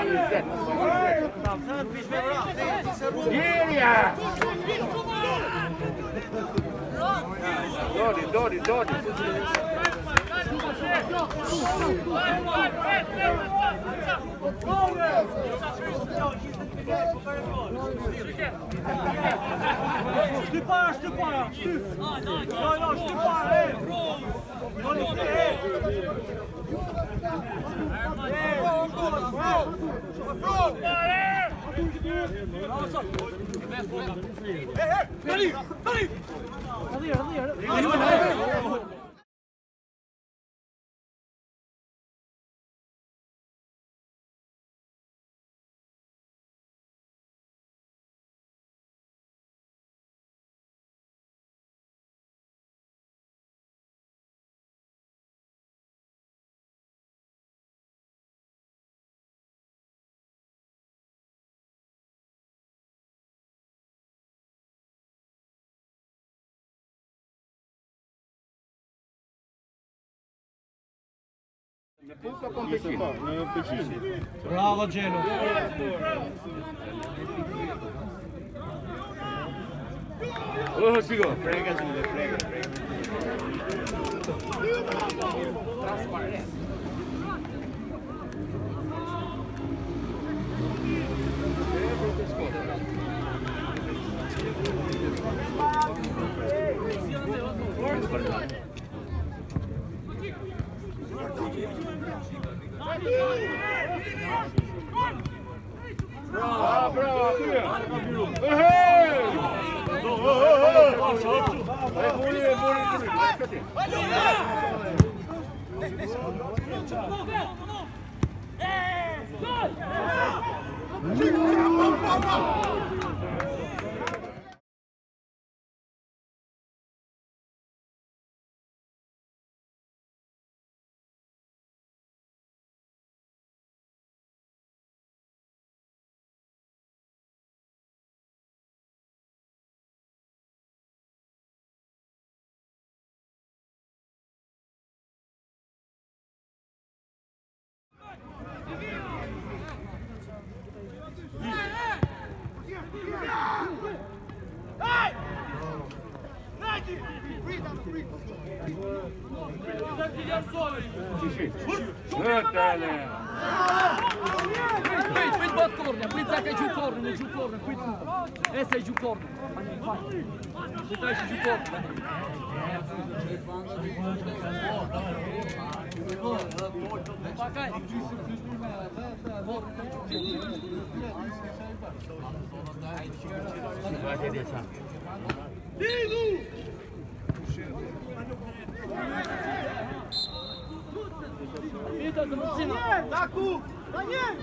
Je te parle, je te parle! je te parle! Hey, hey! Ready! Ready! Ready! Ready! Ready! Bravo Geno. Oh, Sigo. Prega, Sigo. Prega, prega. Transparente. Thank you. Let's go! Наталя! Пить, пить бот корня, пить закай джу корня, не джу корня, пить кута. Есе джу корня. Питай джу корня. Пока. Дину! Taku! Daniel!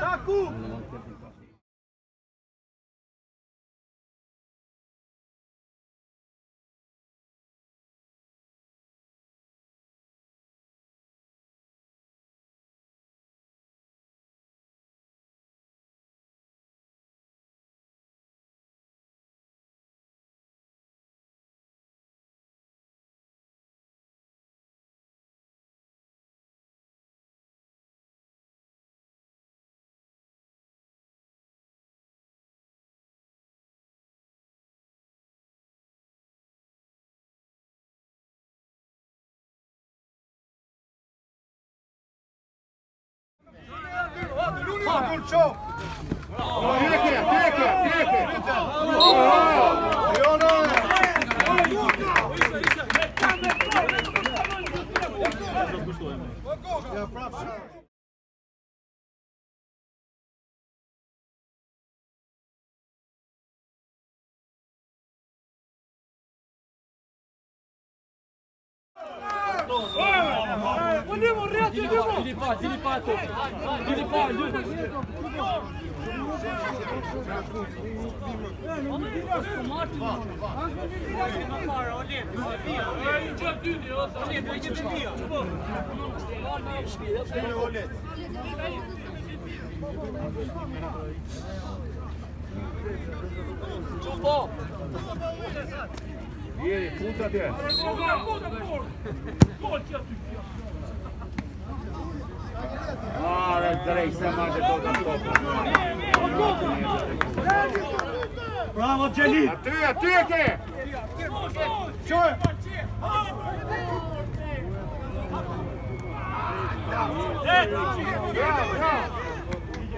Taku! Oh! Oli, u rriati, di bo. Di pat, di pat. Di pat, ju. Oli, marti. Para, Oli. Ai gjat dyti, Oli. 202, ju bo. Oli, Vieri, punta atje. Punta, punta, punta. drej, se ma që tota Bravo, Gjeli! Aty, aty e ke! Qoj!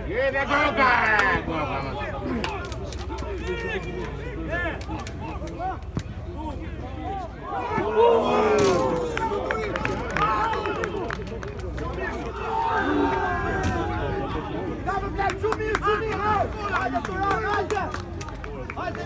Yeah, that's all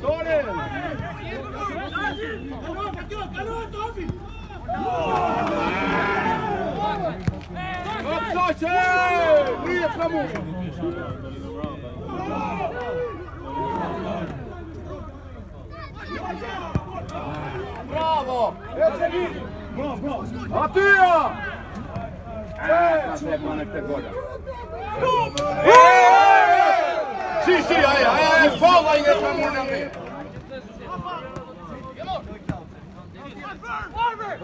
Долин! Обсочи! Привет, кому! Браво! Це він! Браво, браво! А ти! Ей! Це пане Теголя! Стоп! Ей! Si, si, hayır, hayır, faul lan resmen buradan değil.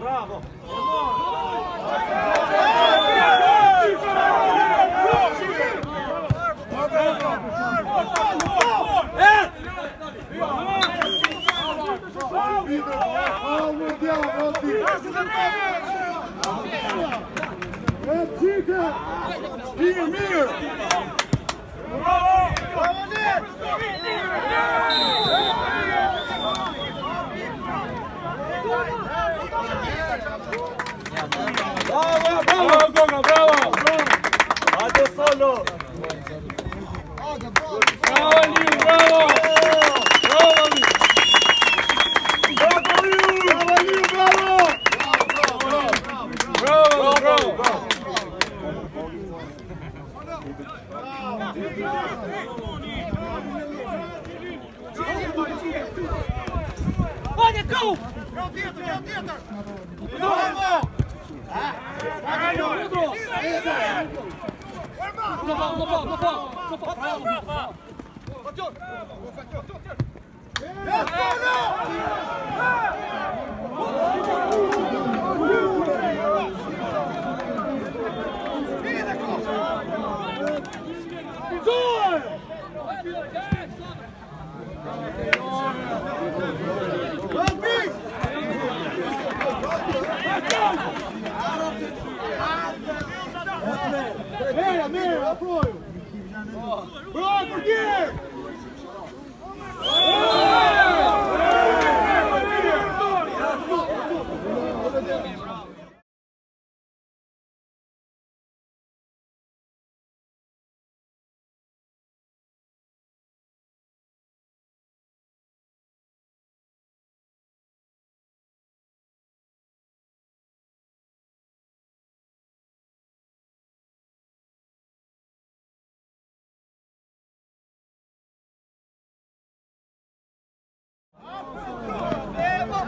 Bravo. Evet. Let's see that. Here, here. Go! Go, Peter! Go, Peter! Go, Let's go, no!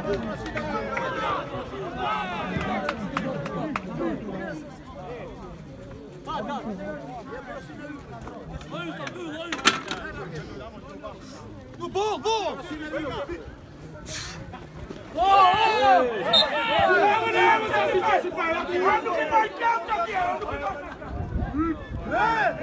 No bom, bom! Hey!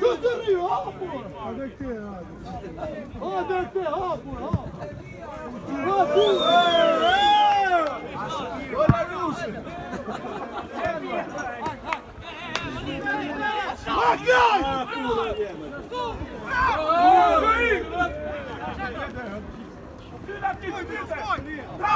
Gösteriyor ha bu. Adekte ya. Adekte ha bu ha. Ha bu. Böyle ne olsun? Bak lan! Bak!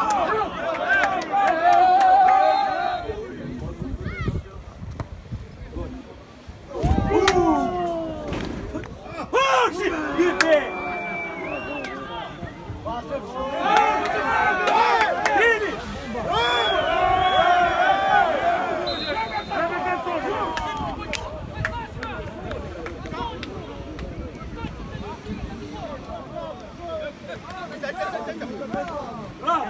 Браво!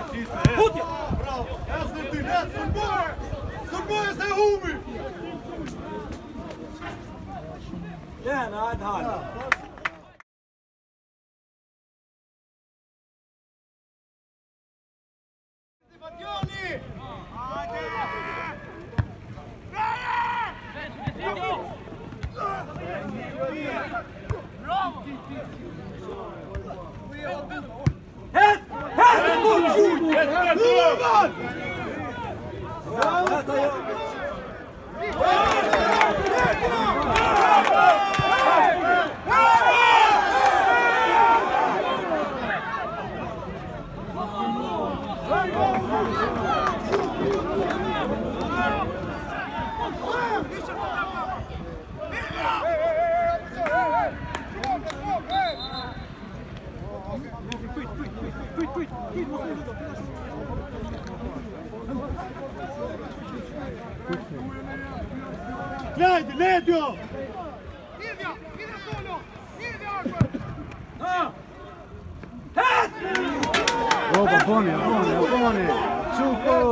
Гуді! Браво! Ясно ти! Нет, собою! Собою за губи! Лена, ай, дай! Подъемни! Браво! Браво! Hey!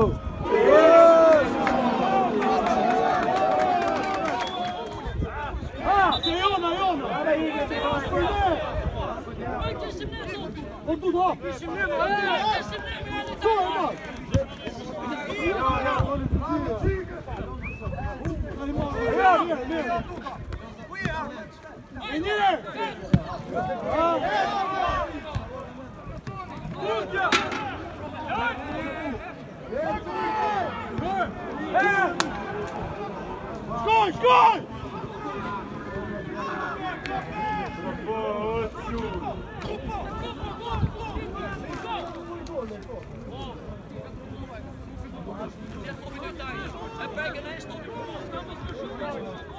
et Yeah! Hij kijkt ineens op de koers, dat was een